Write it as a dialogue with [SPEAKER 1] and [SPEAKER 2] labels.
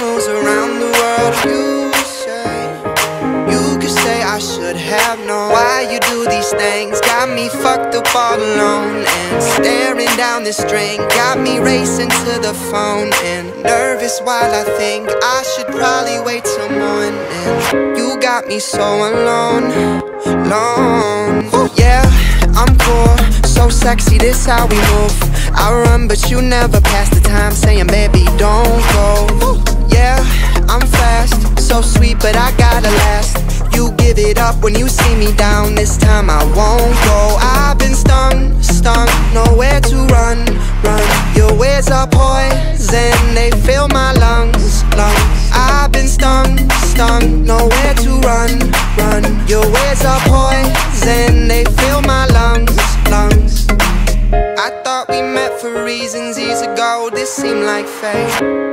[SPEAKER 1] rules around the world. You say, you could say I should have known why you do these things. Got me fucked up all alone and staring down the string. Got me racing to the phone and nervous while I think I should probably wait till morning. You got me so alone, alone. Yeah, I'm cool, so sexy. This how we move. I run, but you never pass the time saying, baby, don't go. But I gotta last. You give it up when you see me down. This time I won't go. I've been stung, stung, nowhere to run, run. Your words are poison, they fill my lungs, lungs. I've been stung, stung, nowhere to run, run. Your words are poison, they fill my lungs, lungs. I thought we met for reasons years ago. This seemed like fate,